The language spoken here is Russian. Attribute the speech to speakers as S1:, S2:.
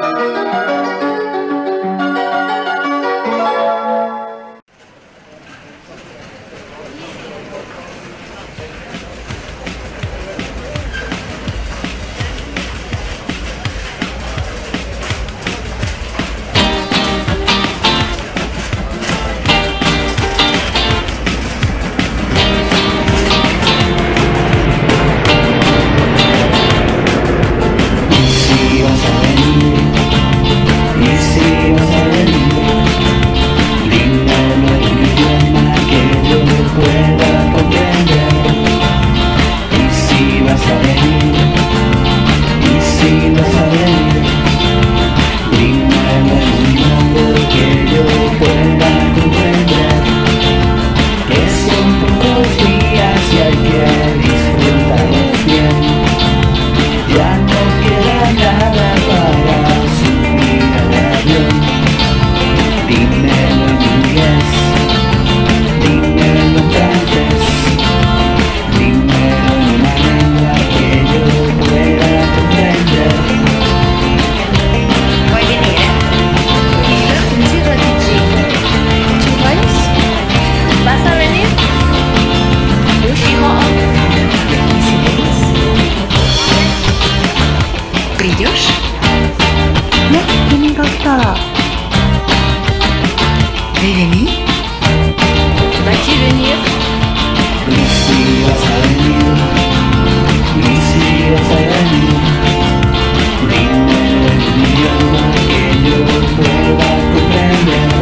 S1: Música
S2: придешь? Да, 君が来たら Ты вини?
S3: Да тебе нет
S1: Миссия Саймин Миссия Саймин Primero enviando que yo pueda comprender